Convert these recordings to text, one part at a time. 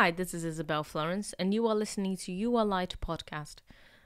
Hi, this is Izabel Florence, and you are listening to You Are Light podcast,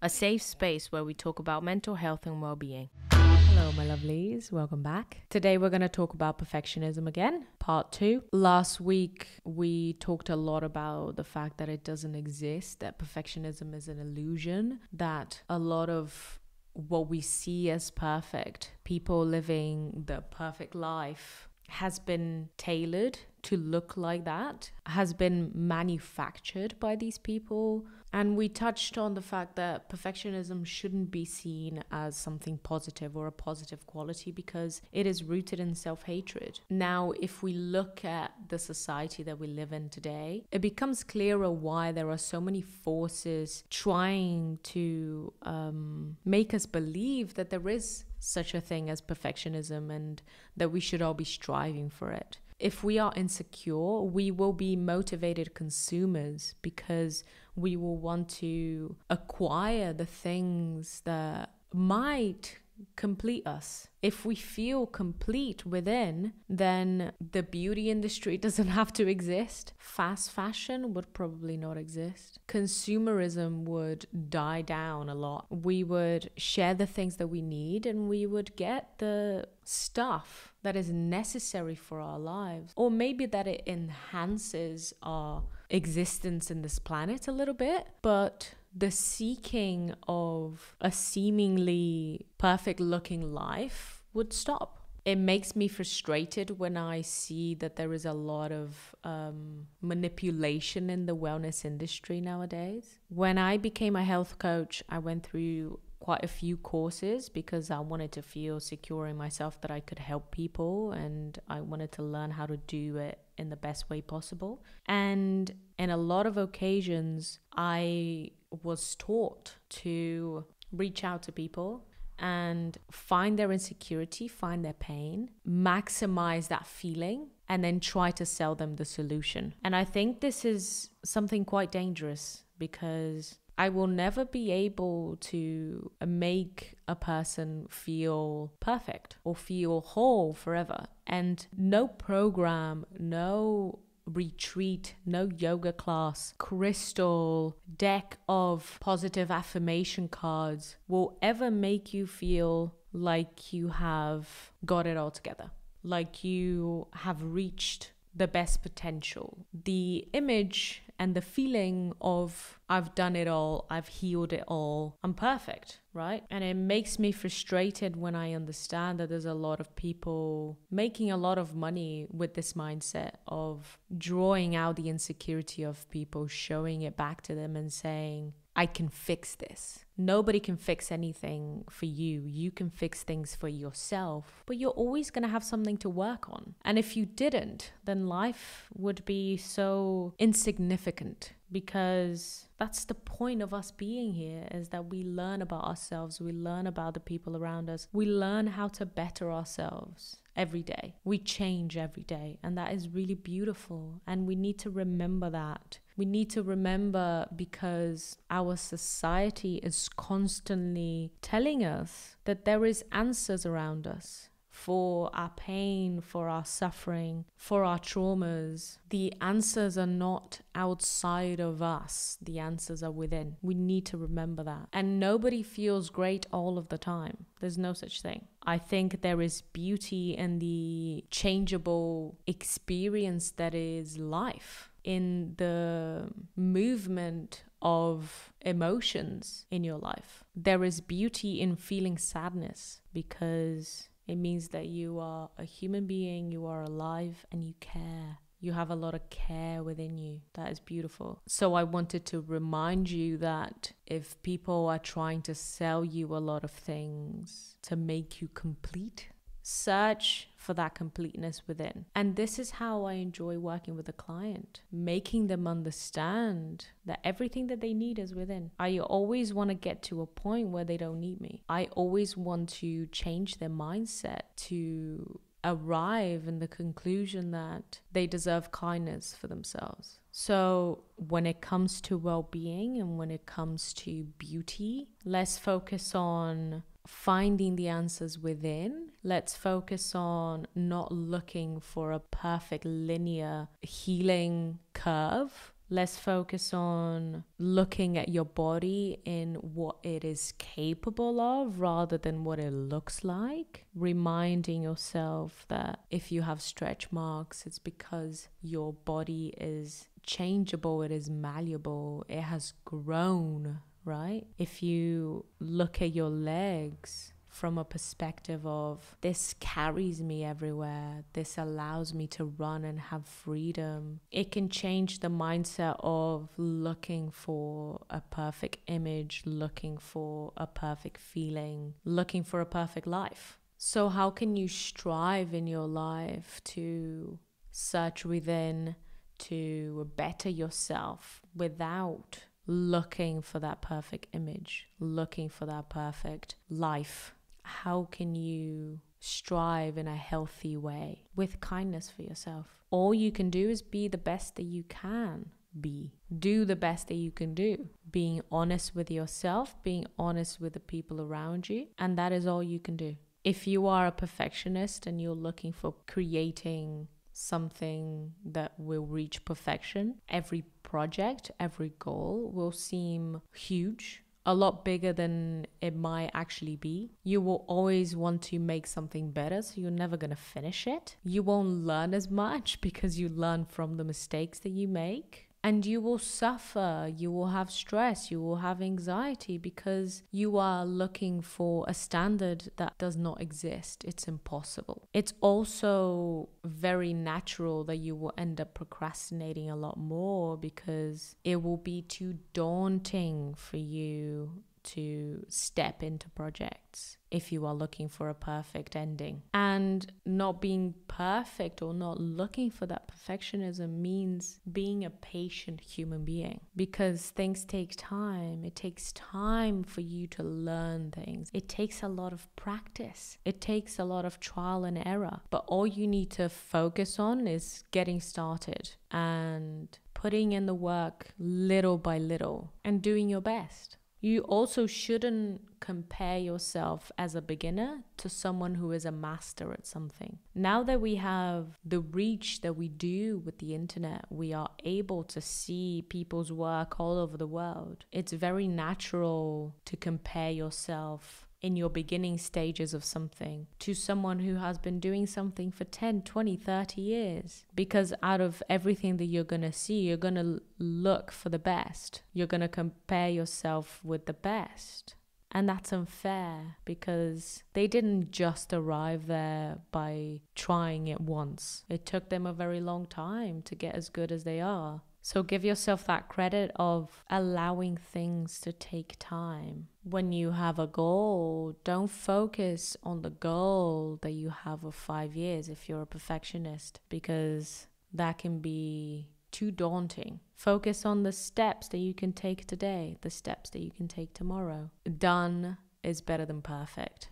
a safe space where we talk about mental health and well being. Hello, my lovelies. Welcome back. Today, we're going to talk about perfectionism again, part two. Last week, we talked a lot about the fact that it doesn't exist, that perfectionism is an illusion, that a lot of what we see as perfect, people living the perfect life, has been tailored to look like that, has been manufactured by these people. And we touched on the fact that perfectionism shouldn't be seen as something positive or a positive quality because it is rooted in self hatred. Now, if we look at the society that we live in today, it becomes clearer why there are so many forces trying to um, make us believe that there is such a thing as perfectionism and that we should all be striving for it. If we are insecure, we will be motivated consumers because we will want to acquire the things that might complete us. If we feel complete within, then the beauty industry doesn't have to exist. Fast fashion would probably not exist. Consumerism would die down a lot. We would share the things that we need and we would get the stuff that is necessary for our lives. Or maybe that it enhances our existence in this planet a little bit, but the seeking of a seemingly perfect looking life would stop. It makes me frustrated when I see that there is a lot of um, manipulation in the wellness industry nowadays. When I became a health coach, I went through quite a few courses because I wanted to feel secure in myself that I could help people and I wanted to learn how to do it in the best way possible. And in a lot of occasions, I was taught to reach out to people and find their insecurity, find their pain, maximize that feeling, and then try to sell them the solution. And I think this is something quite dangerous because I will never be able to uh, make a person feel perfect or feel whole forever. And no program, no retreat, no yoga class, crystal, deck of positive affirmation cards will ever make you feel like you have got it all together, like you have reached the best potential. The image and the feeling of I've done it all, I've healed it all, I'm perfect, right? And it makes me frustrated when I understand that there's a lot of people making a lot of money with this mindset of drawing out the insecurity of people, showing it back to them and saying, I can fix this. Nobody can fix anything for you. You can fix things for yourself, but you're always going to have something to work on. And if you didn't, then life would be so insignificant because that's the point of us being here is that we learn about ourselves, we learn about the people around us, we learn how to better ourselves every day. We change every day, and that is really beautiful. And we need to remember that. We need to remember because our society is constantly telling us that there is answers around us for our pain, for our suffering, for our traumas. The answers are not outside of us, the answers are within. We need to remember that. And nobody feels great all of the time. There's no such thing. I think there is beauty in the changeable experience that is life in the movement of emotions in your life. There is beauty in feeling sadness because it means that you are a human being, you are alive, and you care. You have a lot of care within you. That is beautiful. So, I wanted to remind you that if people are trying to sell you a lot of things to make you complete, search for that completeness within. And this is how I enjoy working with a client, making them understand that everything that they need is within. I always want to get to a point where they don't need me. I always want to change their mindset to arrive in the conclusion that they deserve kindness for themselves. So, when it comes to well being and when it comes to beauty, let's focus on finding the answers within. Let's focus on not looking for a perfect linear healing curve. Let's focus on looking at your body in what it is capable of rather than what it looks like. Reminding yourself that if you have stretch marks, it's because your body is changeable, it is malleable, it has grown, right? If you look at your legs, from a perspective of this carries me everywhere, this allows me to run and have freedom. It can change the mindset of looking for a perfect image, looking for a perfect feeling, looking for a perfect life. So, how can you strive in your life to search within, to better yourself without looking for that perfect image, looking for that perfect life? How can you strive in a healthy way with kindness for yourself? All you can do is be the best that you can be. Do the best that you can do. Being honest with yourself, being honest with the people around you, and that is all you can do. If you are a perfectionist and you're looking for creating something that will reach perfection, every project, every goal will seem huge a lot bigger than it might actually be. You will always want to make something better, so you're never going to finish it. You won't learn as much because you learn from the mistakes that you make and you will suffer, you will have stress, you will have anxiety because you are looking for a standard that does not exist. It's impossible. It's also very natural that you will end up procrastinating a lot more because it will be too daunting for you to step into projects if you are looking for a perfect ending. And not being perfect or not looking for that perfectionism means being a patient human being because things take time. It takes time for you to learn things, it takes a lot of practice, it takes a lot of trial and error. But all you need to focus on is getting started and putting in the work little by little and doing your best. You also shouldn't compare yourself as a beginner to someone who is a master at something. Now that we have the reach that we do with the internet, we are able to see people's work all over the world. It's very natural to compare yourself in your beginning stages of something to someone who has been doing something for 10, 20, 30 years. Because out of everything that you're going to see, you're going to look for the best. You're going to compare yourself with the best. And that's unfair because they didn't just arrive there by trying it once. It took them a very long time to get as good as they are. So give yourself that credit of allowing things to take time. When you have a goal, don't focus on the goal that you have of five years if you're a perfectionist, because that can be too daunting. Focus on the steps that you can take today, the steps that you can take tomorrow. Done is better than perfect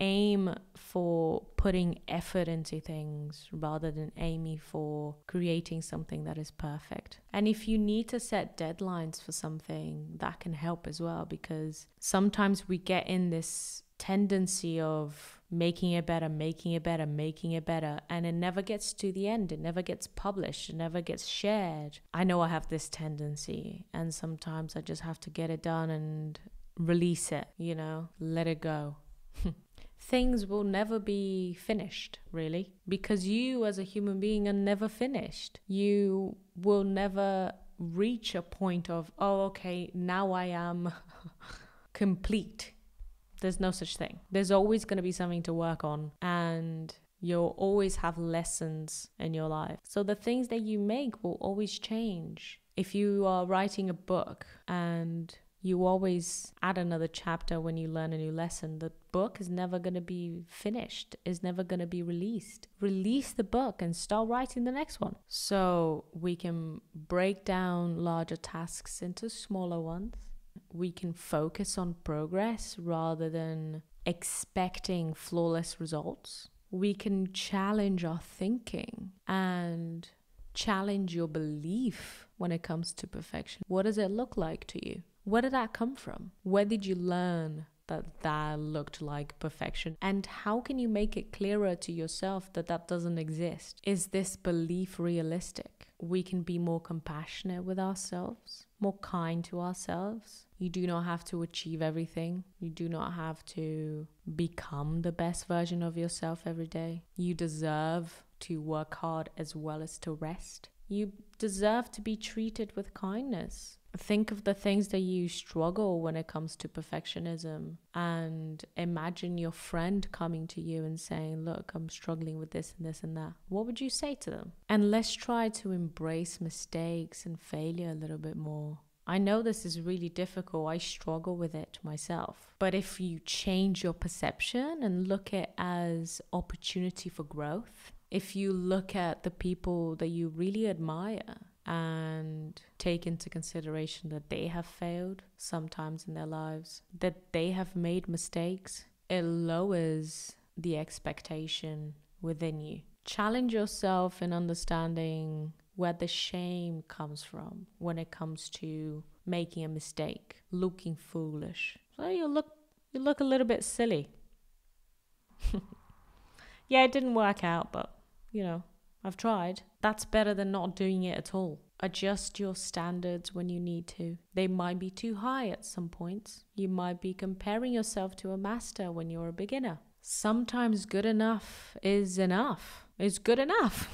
aim for putting effort into things rather than aiming for creating something that is perfect. And if you need to set deadlines for something, that can help as well because sometimes we get in this tendency of making it better, making it better, making it better, and it never gets to the end. It never gets published, it never gets shared. I know I have this tendency, and sometimes I just have to get it done and release it, you know, let it go. things will never be finished, really, because you as a human being are never finished. You will never reach a point of, oh, okay, now I am complete. There's no such thing. There's always going to be something to work on, and you'll always have lessons in your life. So the things that you make will always change. If you are writing a book and you always add another chapter when you learn a new lesson. The book is never going to be finished, is never going to be released. Release the book and start writing the next one. So we can break down larger tasks into smaller ones. We can focus on progress rather than expecting flawless results. We can challenge our thinking and challenge your belief when it comes to perfection. What does it look like to you? Where did that come from? Where did you learn that that looked like perfection? And how can you make it clearer to yourself that that doesn't exist? Is this belief realistic? we can be more compassionate with ourselves, more kind to ourselves. You do not have to achieve everything. You do not have to become the best version of yourself every day. You deserve to work hard as well as to rest. You deserve to be treated with kindness think of the things that you struggle when it comes to perfectionism and imagine your friend coming to you and saying, Look, I'm struggling with this and this and that. What would you say to them? And let's try to embrace mistakes and failure a little bit more. I know this is really difficult. I struggle with it myself. But if you change your perception and look at it as opportunity for growth, if you look at the people that you really admire and take into consideration that they have failed sometimes in their lives, that they have made mistakes, it lowers the expectation within you. Challenge yourself in understanding where the shame comes from when it comes to making a mistake, looking foolish. So you look you look a little bit silly. yeah, it didn't work out, but you know, I've tried. That's better than not doing it at all. Adjust your standards when you need to. They might be too high at some points. You might be comparing yourself to a master when you're a beginner. Sometimes good enough is enough. Is good enough.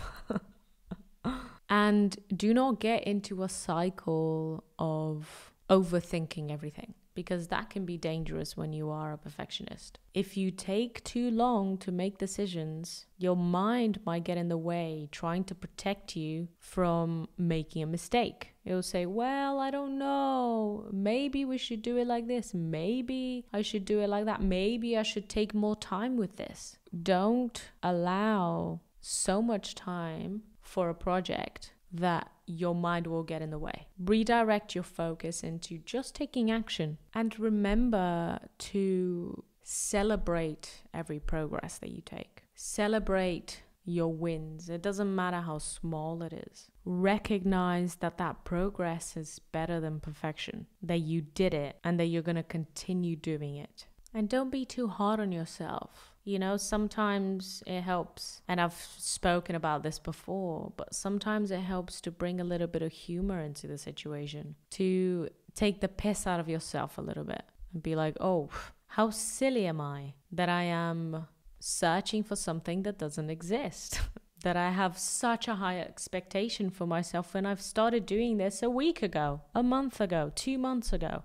and do not get into a cycle of overthinking everything because that can be dangerous when you are a perfectionist. If you take too long to make decisions, your mind might get in the way trying to protect you from making a mistake. It'll say, Well, I don't know. Maybe we should do it like this. Maybe I should do it like that. Maybe I should take more time with this. Don't allow so much time for a project that your mind will get in the way. Redirect your focus into just taking action and remember to celebrate every progress that you take. Celebrate your wins. It doesn't matter how small it is. Recognize that that progress is better than perfection, that you did it and that you're going to continue doing it. And don't be too hard on yourself. You know, sometimes it helps, and I've spoken about this before, but sometimes it helps to bring a little bit of humor into the situation, to take the piss out of yourself a little bit and be like, oh, how silly am I that I am searching for something that doesn't exist? that I have such a high expectation for myself when I've started doing this a week ago, a month ago, two months ago.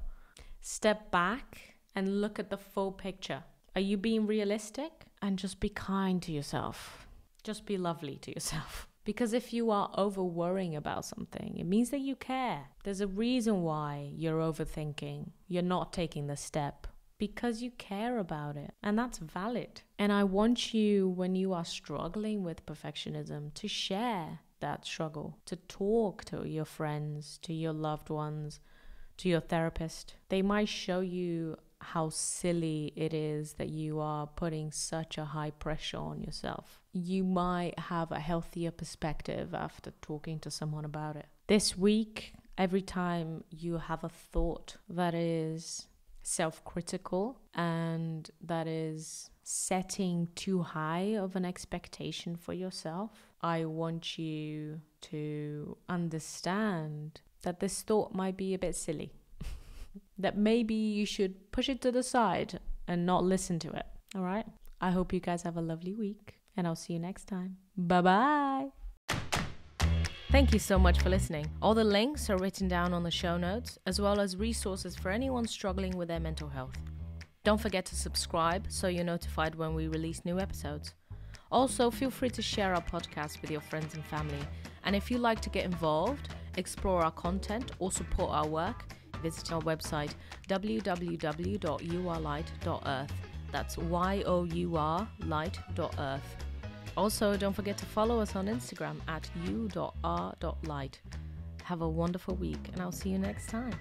Step back and look at the full picture. Are you being realistic? And just be kind to yourself. Just be lovely to yourself. Because if you are over worrying about something, it means that you care. There's a reason why you're overthinking. You're not taking the step because you care about it. And that's valid. And I want you, when you are struggling with perfectionism, to share that struggle, to talk to your friends, to your loved ones, to your therapist. They might show you how silly it is that you are putting such a high pressure on yourself. You might have a healthier perspective after talking to someone about it. This week, every time you have a thought that is self critical and that is setting too high of an expectation for yourself, I want you to understand that this thought might be a bit silly that maybe you should push it to the side and not listen to it. All right? I hope you guys have a lovely week and I'll see you next time. Bye bye. Thank you so much for listening. All the links are written down on the show notes, as well as resources for anyone struggling with their mental health. Don't forget to subscribe so you're notified when we release new episodes. Also, feel free to share our podcast with your friends and family. And if you'd like to get involved, explore our content, or support our work, visit our website www.yourlight.earth. That's Y O U R light.earth. Also, don't forget to follow us on Instagram at u.r.light. Have a wonderful week, and I'll see you next time.